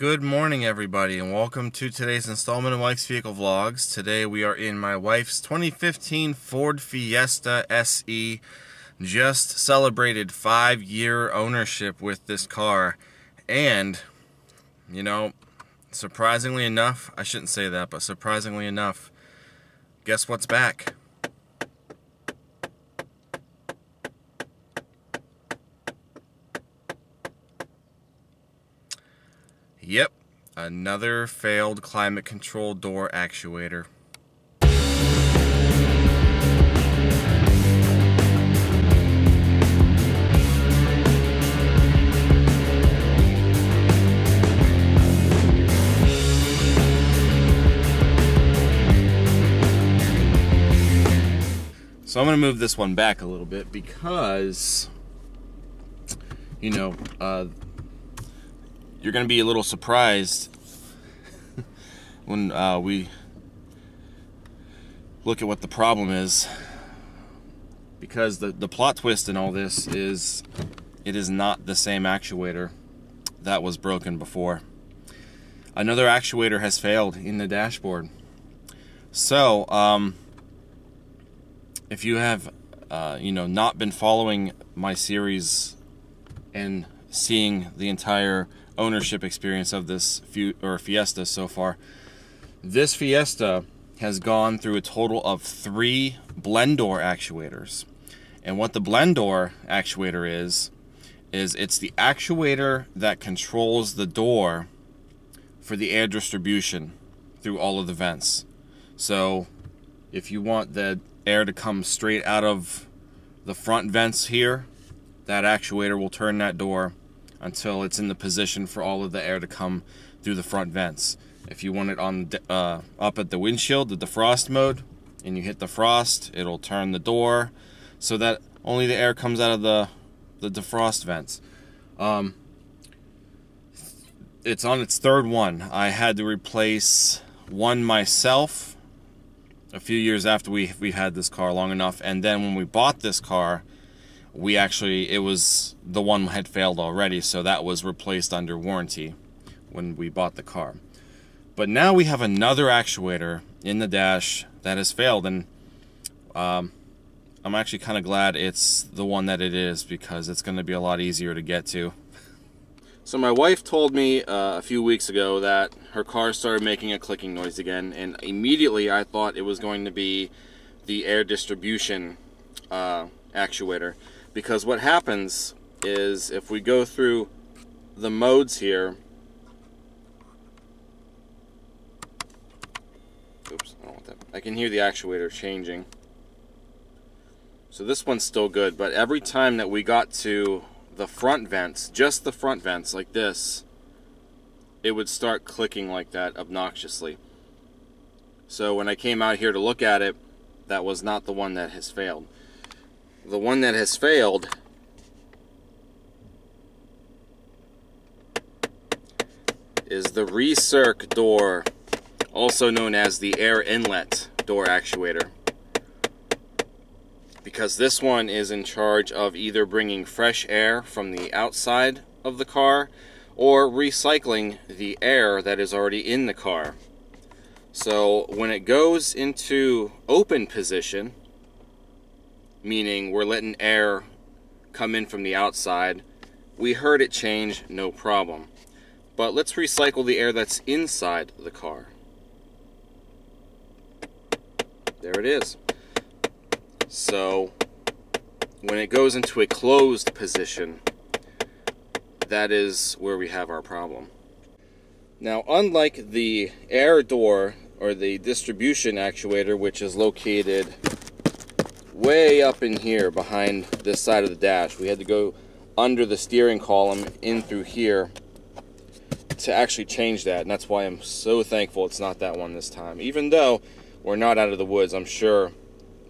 Good morning, everybody, and welcome to today's installment of Mike's Vehicle Vlogs. Today we are in my wife's 2015 Ford Fiesta SE. Just celebrated five year ownership with this car, and you know, surprisingly enough, I shouldn't say that, but surprisingly enough, guess what's back? Yep, another failed climate control door actuator. So I'm going to move this one back a little bit because, you know, uh, you're going to be a little surprised when uh, we look at what the problem is because the, the plot twist in all this is it is not the same actuator that was broken before. Another actuator has failed in the dashboard. So, um, if you have, uh, you know, not been following my series and seeing the entire ownership experience of this or Fiesta so far. This Fiesta has gone through a total of three blend door actuators. And what the blend door actuator is, is it's the actuator that controls the door for the air distribution through all of the vents. So if you want the air to come straight out of the front vents here, that actuator will turn that door until it's in the position for all of the air to come through the front vents. If you want it on uh, up at the windshield, the defrost mode, and you hit the frost, it'll turn the door so that only the air comes out of the the defrost vents. Um, it's on its third one. I had to replace one myself a few years after we we had this car long enough, and then when we bought this car, we actually it was the one had failed already so that was replaced under warranty when we bought the car. But now we have another actuator in the dash that has failed and um, I'm actually kind of glad it's the one that it is because it's going to be a lot easier to get to. So my wife told me uh, a few weeks ago that her car started making a clicking noise again and immediately I thought it was going to be the air distribution uh, actuator because what happens is if we go through the modes here oops I don't want that. I can hear the actuator changing. So this one's still good but every time that we got to the front vents just the front vents like this it would start clicking like that obnoxiously. So when I came out here to look at it that was not the one that has failed the one that has failed is the recirc door, also known as the air inlet door actuator. Because this one is in charge of either bringing fresh air from the outside of the car or recycling the air that is already in the car. So when it goes into open position, meaning we're letting air come in from the outside. We heard it change, no problem. But let's recycle the air that's inside the car. There it is. So when it goes into a closed position, that is where we have our problem. Now, unlike the air door or the distribution actuator, which is located way up in here behind this side of the dash. We had to go under the steering column in through here to actually change that. And that's why I'm so thankful it's not that one this time. Even though we're not out of the woods, I'm sure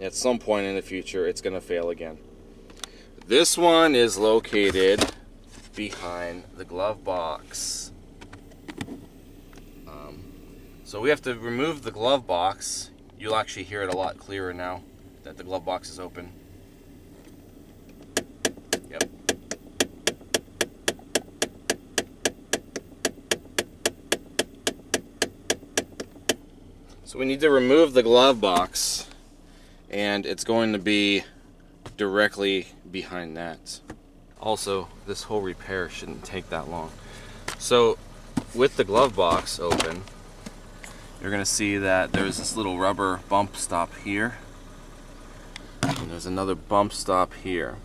at some point in the future it's going to fail again. This one is located behind the glove box. Um, so we have to remove the glove box. You'll actually hear it a lot clearer now that the glove box is open. Yep. So we need to remove the glove box and it's going to be directly behind that. Also, this whole repair shouldn't take that long. So with the glove box open, you're gonna see that there's this little rubber bump stop here there's another bump stop here.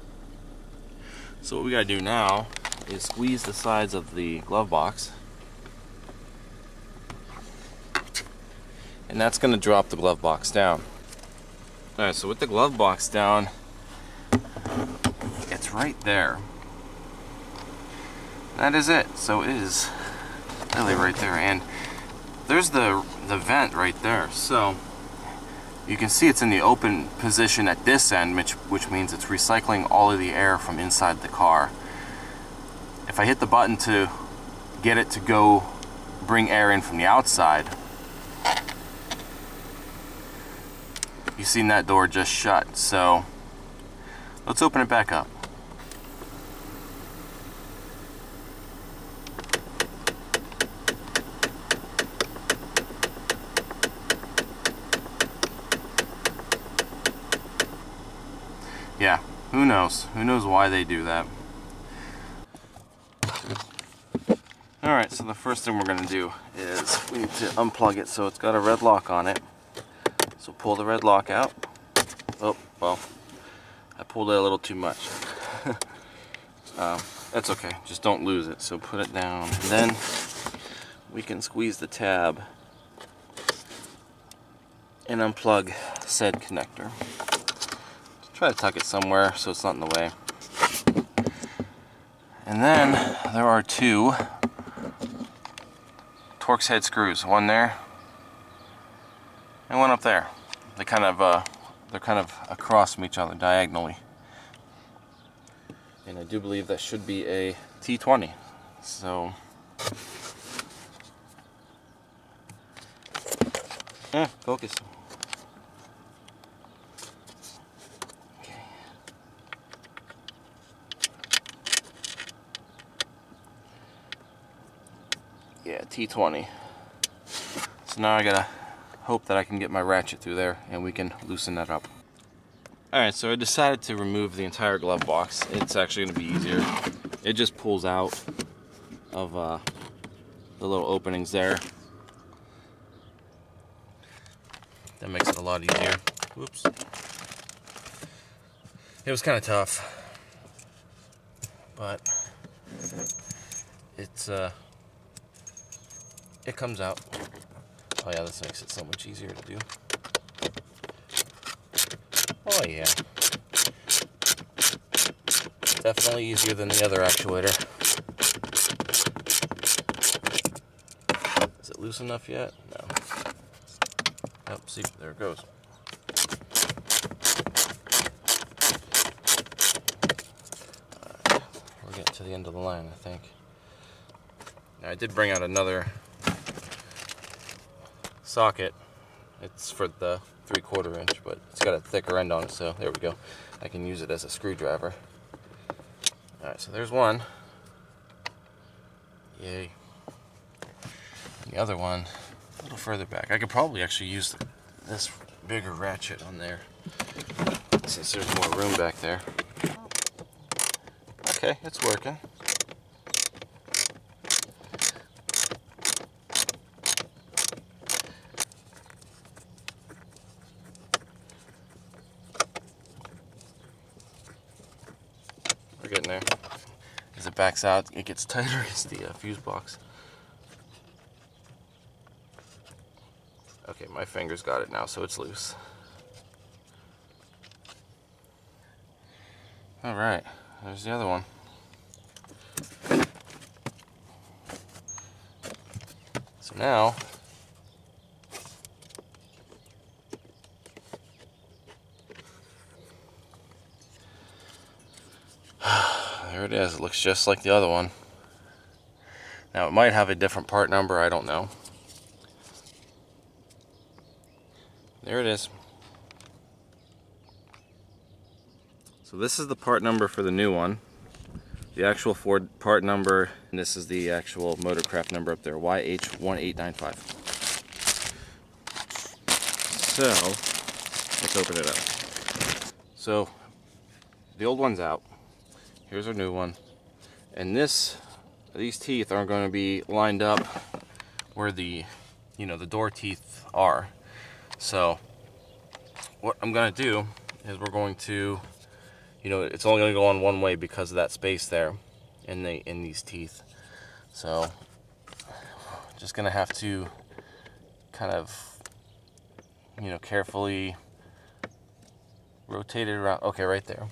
So what we gotta do now is squeeze the sides of the glove box. And that's gonna drop the glove box down. Alright, so with the glove box down, it's right there. That is it. So it is really right there. And there's the, the vent right there. So you can see it's in the open position at this end, which, which means it's recycling all of the air from inside the car. If I hit the button to get it to go bring air in from the outside, you've seen that door just shut. So let's open it back up. Yeah, who knows? Who knows why they do that? Alright, so the first thing we're going to do is we need to unplug it so it's got a red lock on it. So pull the red lock out. Oh, well, I pulled it a little too much. um, that's okay, just don't lose it. So put it down. And then we can squeeze the tab and unplug said connector. Try to tuck it somewhere so it's not in the way. And then there are two Torx head screws, one there and one up there. They kind of uh, they're kind of across from each other diagonally. And I do believe that should be a T20. So yeah, focus. Yeah, T20. So now I gotta hope that I can get my ratchet through there and we can loosen that up. Alright, so I decided to remove the entire glove box. It's actually gonna be easier. It just pulls out of uh, the little openings there. That makes it a lot easier. Whoops. It was kind of tough, but it's uh, it comes out. Oh yeah, this makes it so much easier to do. Oh yeah. Definitely easier than the other actuator. Is it loose enough yet? No. Yep, see, there it goes. Right, we're getting to the end of the line, I think. Now, I did bring out another socket. It's for the three quarter inch, but it's got a thicker end on it, so there we go. I can use it as a screwdriver. Alright, so there's one. Yay. The other one, a little further back. I could probably actually use this bigger ratchet on there, since there's more room back there. Okay, it's working. We're getting there. As it backs out, it gets tighter as the uh, fuse box. Okay, my fingers got it now, so it's loose. All right, there's the other one. So now, there it is. It looks just like the other one. Now, it might have a different part number, I don't know. There it is. So this is the part number for the new one. The actual Ford part number, and this is the actual Motorcraft number up there, YH1895. So, let's open it up. So, the old one's out. Here's our new one. And this, these teeth are going to be lined up where the, you know, the door teeth are. So, what I'm going to do is we're going to, you know, it's only going to go on one way because of that space there in the in these teeth. So, just going to have to kind of, you know, carefully rotate it around. Okay, right there.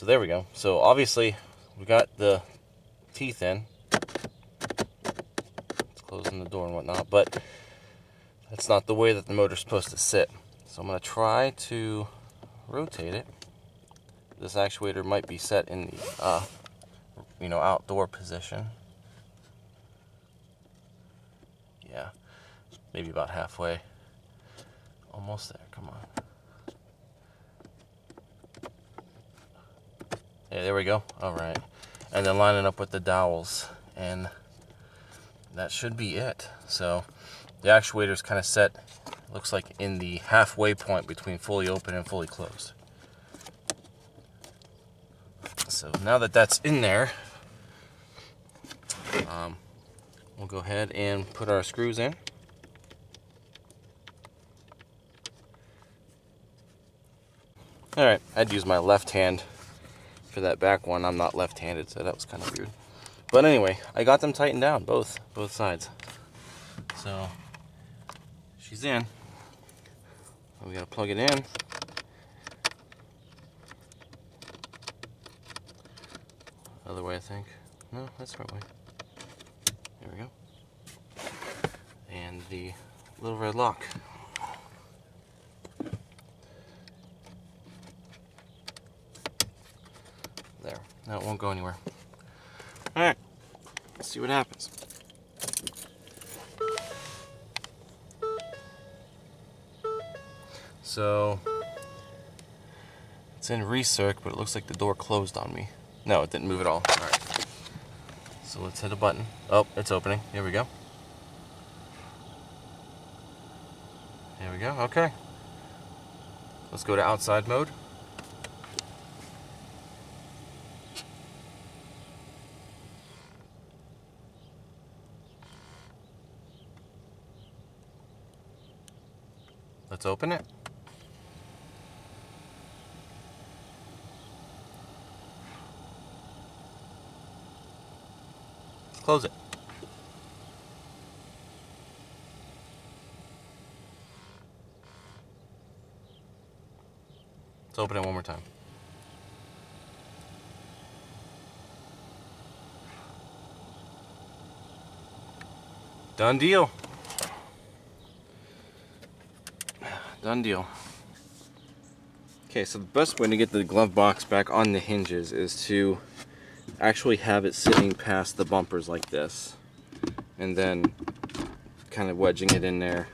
So there we go. So obviously we got the teeth in. It's closing the door and whatnot, but that's not the way that the motor's supposed to sit. So I'm going to try to rotate it. This actuator might be set in the, uh, you know, outdoor position. Yeah, maybe about halfway. Almost there, come on. Yeah, there we go. All right. And then lining up with the dowels. And that should be it. So the actuator is kind of set, looks like in the halfway point between fully open and fully closed. So now that that's in there, um, we'll go ahead and put our screws in. All right, I'd use my left hand for that back one. I'm not left-handed, so that was kind of weird. But anyway, I got them tightened down, both, both sides. So, she's in. We gotta plug it in. Other way, I think. No, that's the right way. There we go. And the little red lock. Now it won't go anywhere. Alright. Let's see what happens. So, it's in recirc, but it looks like the door closed on me. No, it didn't move at all. Alright. So let's hit a button. Oh, it's opening. Here we go. Here we go. Okay. Let's go to outside mode. Let's open it. Let's close it. Let's open it one more time. Done deal. Done deal. Okay, so the best way to get the glove box back on the hinges is to actually have it sitting past the bumpers like this. And then kind of wedging it in there.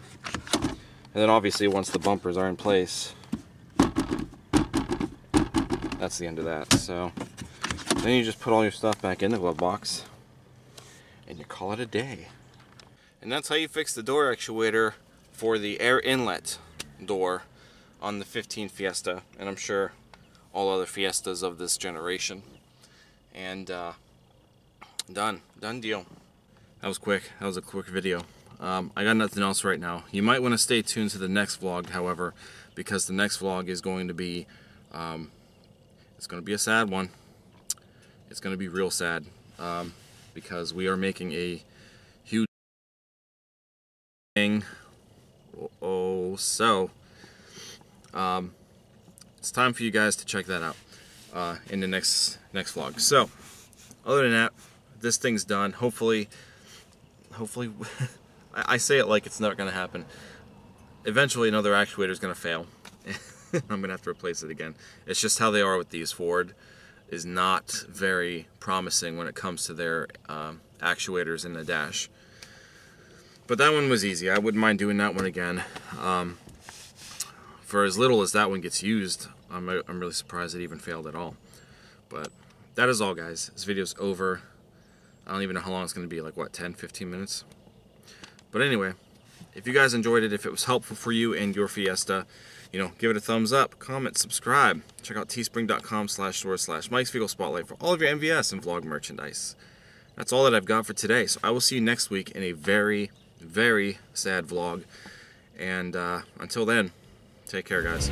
And then obviously once the bumpers are in place, that's the end of that. So then you just put all your stuff back in the glove box and you call it a day. And that's how you fix the door actuator for the air inlet door on the 15 Fiesta, and I'm sure all other Fiestas of this generation. And uh, done, done deal. That was quick. That was a quick video. Um, I got nothing else right now. You might want to stay tuned to the next vlog, however, because the next vlog is going to be, um, it's going to be a sad one. It's going to be real sad um, because we are making a huge thing so um, it's time for you guys to check that out uh, in the next next vlog. So other than that this thing's done. Hopefully hopefully I say it like it's not gonna happen. Eventually another actuator is gonna fail. I'm gonna have to replace it again. It's just how they are with these. Ford is not very promising when it comes to their um, actuators in the dash but that one was easy. I wouldn't mind doing that one again. Um, for as little as that one gets used, I'm, I'm really surprised it even failed at all. But that is all, guys. This video's over. I don't even know how long it's going to be, like, what, 10, 15 minutes? But anyway, if you guys enjoyed it, if it was helpful for you and your Fiesta, you know, give it a thumbs up, comment, subscribe. Check out teespring.com slash store slash Mike's Vehicle Spotlight for all of your MVS and vlog merchandise. That's all that I've got for today, so I will see you next week in a very very sad vlog. And uh, until then, take care, guys.